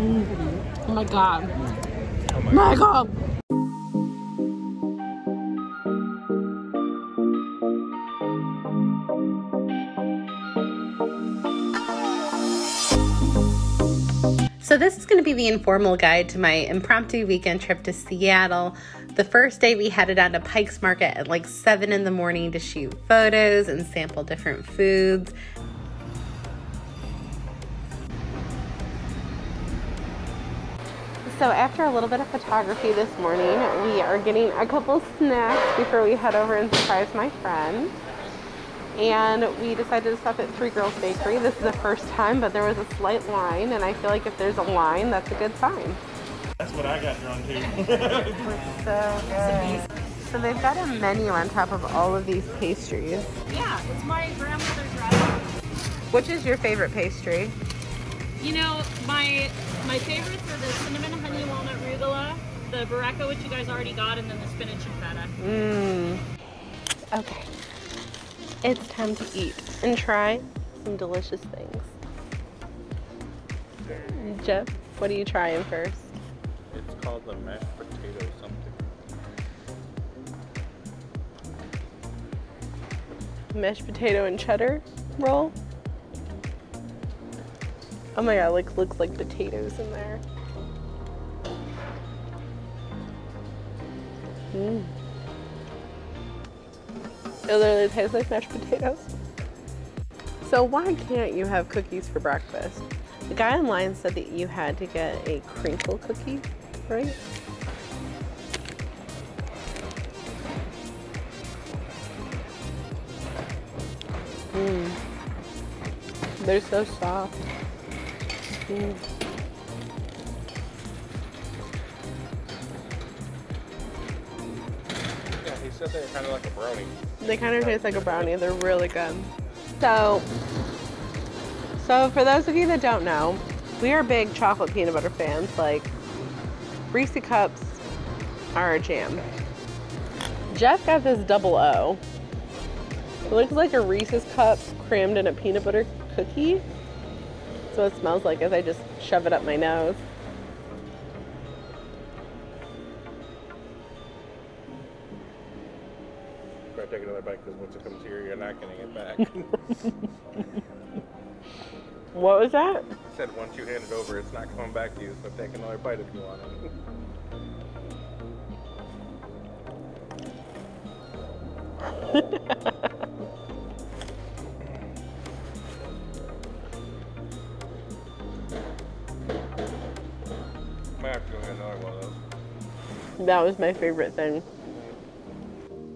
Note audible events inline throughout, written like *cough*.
Oh my god. Oh my My god. So, this is going to be the informal guide to my impromptu weekend trip to Seattle. The first day, we headed out to Pike's Market at like 7 in the morning to shoot photos and sample different foods. So, after a little bit of photography this morning, we are getting a couple snacks before we head over and surprise my friend. And we decided to stop at Three Girls Bakery. This is the first time, but there was a slight line, and I feel like if there's a line, that's a good sign. That's what I got drawn to. *laughs* So good. So they've got a menu on top of all of these pastries. Yeah, it's my grandmother's recipe. Which is your favorite pastry? You know, my my favorites are the cinnamon honey walnut rugelach, the burrata, which you guys already got, and then the spinach and feta. Mmm. Okay. It's time to eat and try some delicious things. Jeff, what are you trying first? it's called the mashed potato something. Mashed potato and cheddar roll. Oh my god, like looks like potatoes in there. Mmm. It literally tastes like mashed potatoes. So why can't you have cookies for breakfast? The guy online said that you had to get a crinkle cookie, right? Mmm. They're so soft. Yeah, he said they were kind of like a brownie. They kind of taste like a brownie. They're really good. So, so for those of you that don't know, we are big chocolate peanut butter fans. Like, Reese cups are our jam. Jeff got this double O. It looks like a Reese's cup crammed in a peanut butter cookie. What it smells like as I just shove it up my nose. Try to take another bite because once it comes here, you're not getting it back. *laughs* What was that? said once you hand it over, it's not coming back to you. So take another bite if you want it. Might *laughs* That was my favorite thing.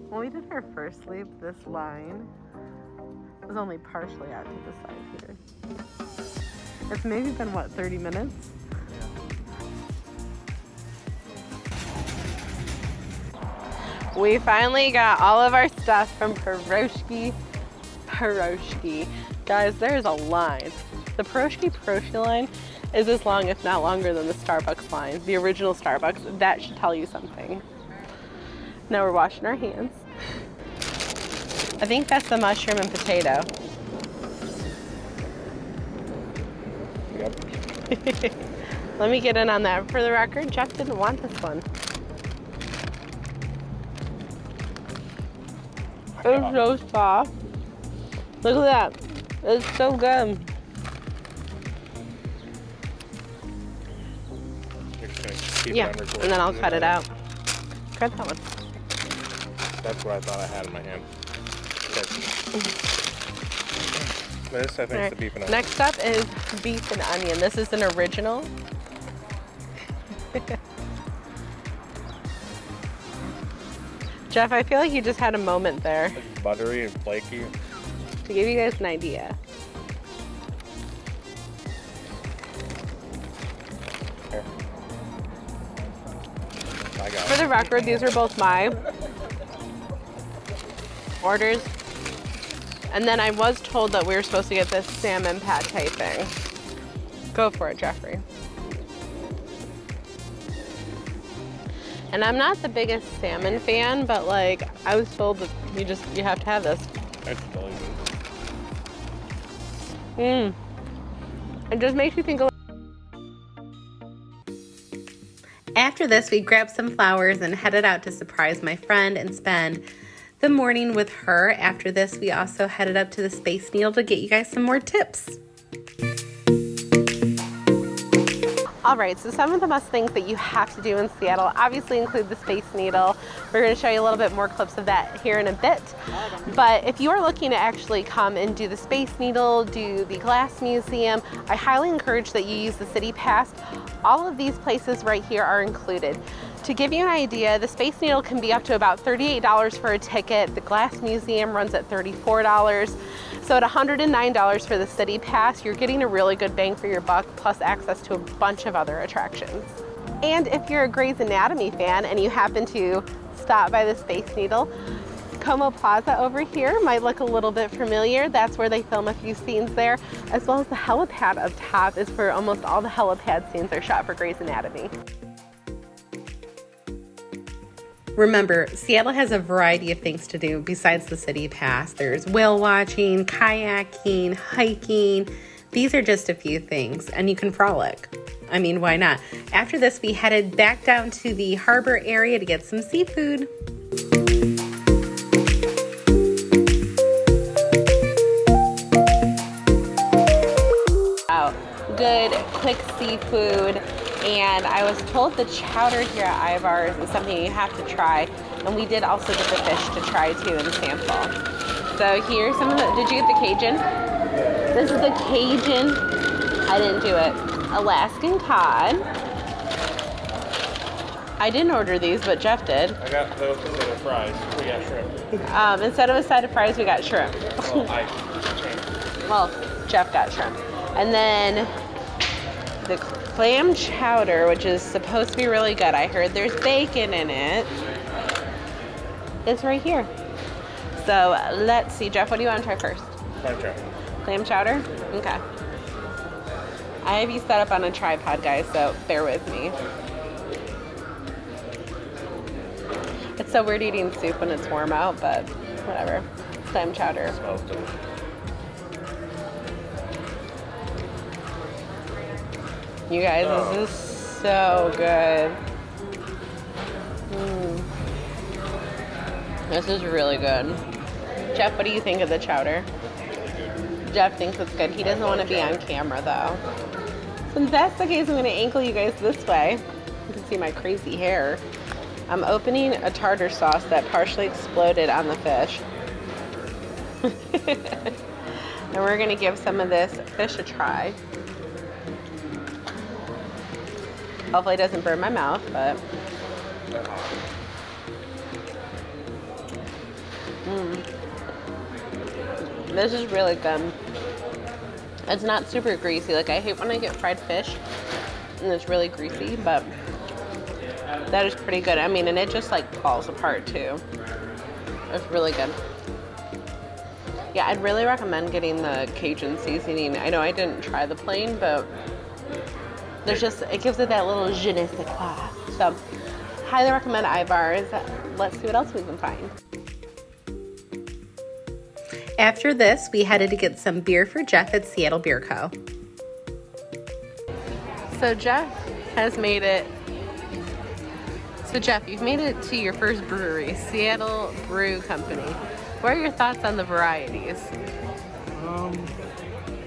When we did our first sleep, this line was only partially out to the side here. It's maybe been, what, 30 minutes? We finally got all of our stuff from Piroshky. Piroshky. Guys, there's a line. The Piroshky Piroshky line is as long, if not longer, than the Starbucks line, the original Starbucks. That should tell you something. Now we're washing our hands. I think that's the mushroom and potato. *laughs* Let me get in on that. For the record, Jeff didn't want this one. It's so soft. Look at that. It's so good. Keep Yeah, recording and then I'll cut it out. Cut that one. That's what I thought I had in my hand. Okay. This, I think, is the beef and onion. Next up is beef and onion. This is an original. *laughs* Jeff, I feel like you just had a moment there It's buttery and flaky. to give you guys an idea. Here. For the record, these are both my orders. And then I was told that we were supposed to get this salmon pad thai thing. Go for it, Jeffrey. And I'm not the biggest salmon fan, but like I was told that you just you have to have this. It's delicious. Mmm. It just makes you think of After this, we grabbed some flowers and headed out to surprise my friend and spend the morning with her. After this, we also headed up to the Space Needle to get you guys some more tips. All right, so some of the must things that you have to do in Seattle obviously include the Space Needle. We're to show you a little bit more clips of that here in a bit. But if you are looking to actually come and do the Space Needle, do the Glass Museum, I highly encourage that you use the City Pass. All of these places right here are included. To give you an idea, the Space Needle can be up to about $38 for a ticket. The Glass Museum runs at $34. So at $109 for the City Pass, you're getting a really good bang for your buck, plus access to a bunch of other attractions. And if you're a Grey's Anatomy fan and you happen to stop by the Space Needle, KOMO Plaza over here might look a little bit familiar. That's where they film a few scenes there, as well as the helipad up top is where almost all the helipad scenes are shot for Grey's Anatomy. Remember, Seattle has a variety of things to do besides the city pass. There's whale watching, kayaking, hiking. These are just a few things, and you can frolic. I mean, why not? After this, we headed back down to the harbor area to get some seafood. Good, quick seafood and I was told the chowder here at Ivar's is something you have to try. And we did also get the fish to try too and sample. So here's some of the, did you get the Cajun? This is the Cajun, I didn't do it, Alaskan cod. I didn't order these, but Jeff did. I got those instead of fries. We got shrimp. Um, instead of a side of fries, we got shrimp. Oh, I well, Jeff got shrimp. And then the clam chowder, which is supposed to be really good. I heard there's bacon in it. It's right here. So let's see, Jeff, what do you want to try first? Clam chowder. Clam chowder? Okay. I have you set up on a tripod, guys, so bear with me. It's so weird eating soup when it's warm out, but whatever. Clam chowder. Smells delicious. You guys, Oh. this is so good. Mm. This is really good. Jeff, what do you think of the chowder? Jeff thinks it's good. He doesn't want to be on camera though. Since that's the case, I'm going to ankle you guys this way. You can see my crazy hair. I'm opening a tartar sauce that partially exploded on the fish. *laughs* and we're going to give some of this fish a try. Hopefully it doesn't burn my mouth, but. Mm. This is really good. It's not super greasy. Like I hate when I get fried fish and it's really greasy, but that is pretty good. I mean, and it just like falls apart too. It's really good. Yeah, I'd really recommend getting the Cajun seasoning. I know I didn't try the plain, but there's just it gives it that little je ne sais quoi. So highly recommend Ivar's. Let's see what else we can find. After this, we headed to get some beer for Jeff at Seattle Beer Co. So Jeff has made it. So Jeff, you've made it to your first brewery, Seattle Brew Company. What are your thoughts on the varieties? Um,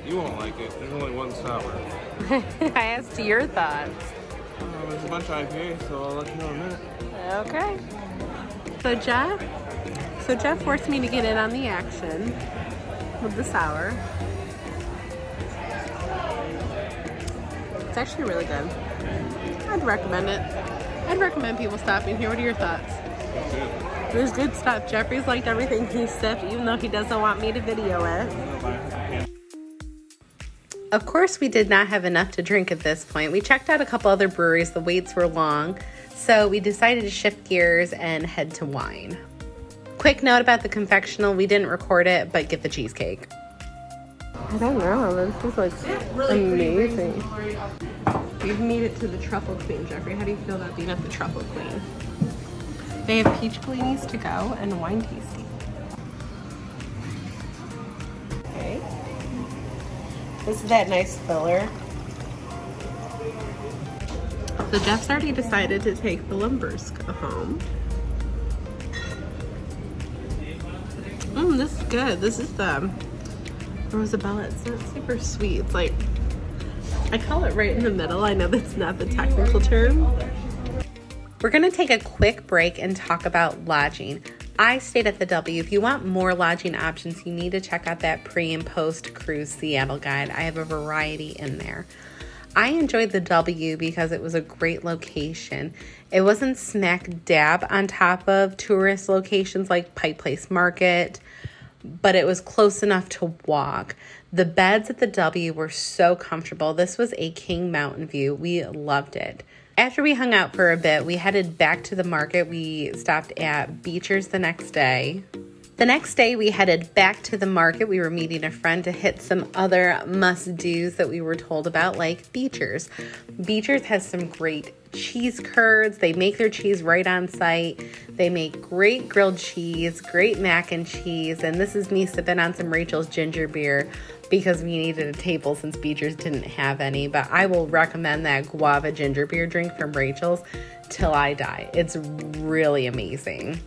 you won't like it. There's only one sour. *laughs* I asked your thoughts. Uh, there's a bunch of IPAs, so I'll let you know in a minute. Okay. So Jeff, so Jeff forced me to get in on the action with the sour. It's actually really good. I'd recommend it. I'd recommend people stopping here. What are your thoughts? There's good stuff. Jeffrey's liked everything he sipped, even though he doesn't want me to video it. Of course, we did not have enough to drink at this point. We checked out a couple other breweries, the waits were long, so we decided to shift gears and head to wine. Quick note about the confectional we didn't record it, but get the cheesecake. I don't know, this is like amazing. We've made it to the Truffle Queen, Jeffrey. How do you feel about being at the Truffle Queen? They have peach blinis to go and wine tasting. This is that nice filler. So Jeff's already decided to take the Lambrusco home. Mmm, this is good. This is the Rosabella. It's not super sweet. It's like, I call it right in the middle. I know that's not the technical term. We're gonna take a quick break and talk about lodging. I stayed at the W. If you want more lodging options, you need to check out that pre and post cruise Seattle guide. I have a variety in there. I enjoyed the W because it was a great location. It wasn't smack dab on top of tourist locations like Pike Place Market, but it was close enough to walk. The beds at the W were so comfortable. This was a King Mountain view. We loved it. After we hung out for a bit, we headed back to the market. We stopped at Beecher's the next day. The next day, we headed back to the market. We were meeting a friend to hit some other must do's that we were told about, like Beecher's. Beecher's has some great cheese curds. They make their cheese right on site. They make great grilled cheese, great mac and cheese. And this is me sipping on some Rachel's ginger beer because we needed a table since Beecher's didn't have any. But I will recommend that guava ginger beer drink from Rachel's till I die. It's really amazing.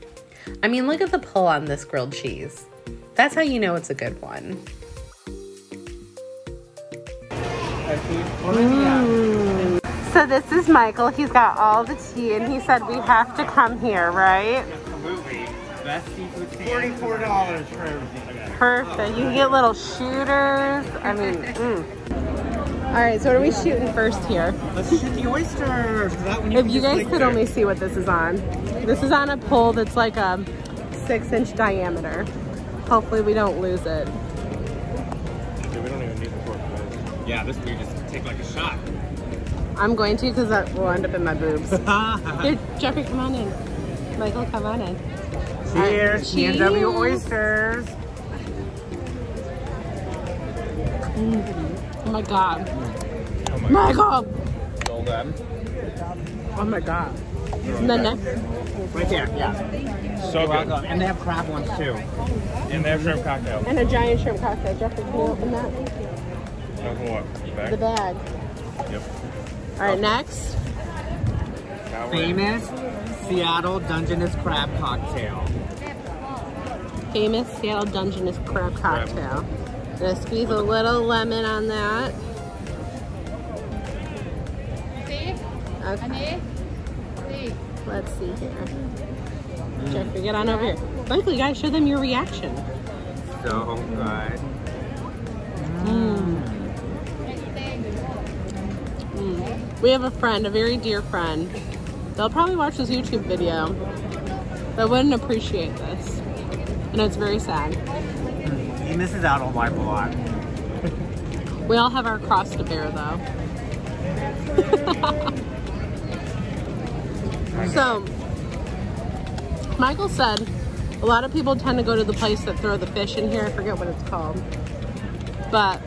I mean, look at the pull on this grilled cheese. That's how you know it's a good one. Mm. So this is Michael. He's got all the tea and he said we have to come here, right? Absolutely. Best seafood. Forty-four dollars for everything. Perfect. You can get little shooters. I mean, mm. All right, so what are we shooting first here? Let's shoot the oysters. That If you guys could there. only see what this is on. This is on a pole that's like a six inch diameter. Hopefully we don't lose it. Yeah, we don't even need the fork this. Yeah, this we just take like a shot. I'm going to because that will end up in my boobs. *laughs* Here, Jeffrey, come on in. Michael, come on in. Cheers, Cheers. T&W oysters. Mm. Oh my god. Oh my Michael! So good. Oh my god. And then next, Right there, yeah. So good. Welcome. And they have crab ones too. And they have shrimp cocktail. and a giant shrimp cocktail. Jeffrey, can you open that? Open what? The The bag? bag. Yep. All right, next. Now. Famous Seattle Dungeness crab cocktail. Famous Seattle Dungeness crab cocktail. Gonna squeeze a little lemon on that. Okay. Let's see here. Jeffrey, get on over here. Michael, you guys show them your reaction. So good. Mm. Mm. We have a friend, a very dear friend. They'll probably watch this YouTube video. They wouldn't appreciate this. And it's very sad. He misses out on life a lot. We all have our cross to bear though. *laughs* so, Michael said a lot of people tend to go to the place that throw the fish in here. I forget what it's called. But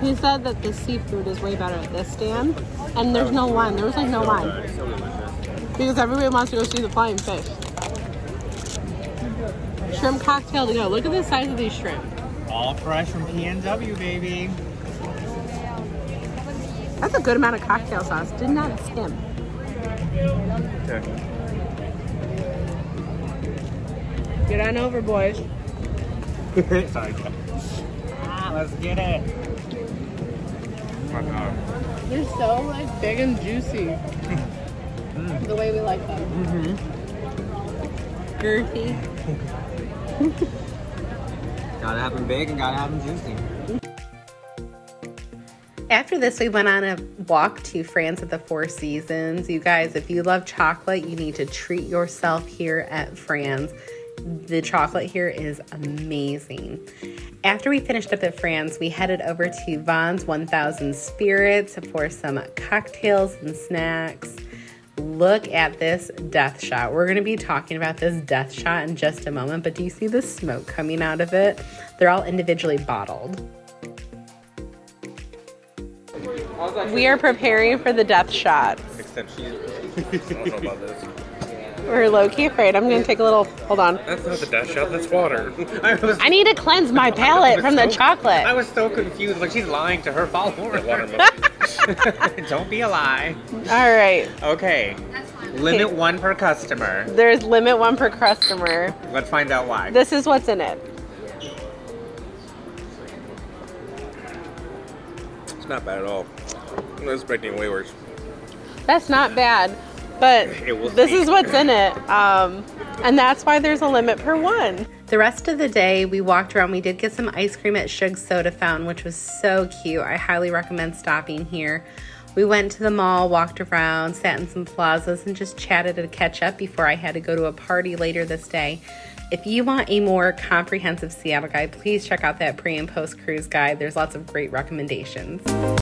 he said that the seafood is way better at this stand. And there's no line. There was like no line. Because everybody wants to go see the flying fish. Shrimp cocktail to go. Look at the size of these shrimp. All fresh from P&W, baby. That's a good amount of cocktail sauce. Did not skim. Okay. Get on over, boys. *laughs* Sorry. Ah, let's get it. My God. They're so like big and juicy. *laughs* The way we like them. Girthy. *laughs* Gotta have them big and gotta have them juicy. After this, we went on a walk to Fran's at the Four Seasons. You guys, if you love chocolate, you need to treat yourself here at Fran's. The chocolate here is amazing. After we finished up at Fran's, we headed over to Von's 1000 Spirits for some cocktails and snacks. Look at this death shot. We're going to be talking about this death shot in just a moment, but do you see the smoke coming out of it? They're all individually bottled. We are preparing for the death shot. Except she's. I don't know about this. We're low key afraid. I'm gonna take a little. Hold on. That's not the death shot, that's water. *laughs* I was, I need to cleanse my *laughs* palate from the chocolate. I was so confused, like she's lying to her followers. *laughs* watermelon. *laughs* Don't be a lie. All right. Okay. Limit one per customer. There's limit one per customer. Let's find out why. This is what's in it. it's not bad at all. I was expecting way worse. That's not bad, but this see. is what's in it. Um, and that's why there's a limit per one. The rest of the day, we walked around. We did get some ice cream at Shug's Soda Fountain, which was so cute. I highly recommend stopping here. We went to the mall, walked around, sat in some plazas, and just chatted to catch up before I had to go to a party later this day. If you want a more comprehensive Seattle guide, please check out that pre and post cruise guide. There's lots of great recommendations.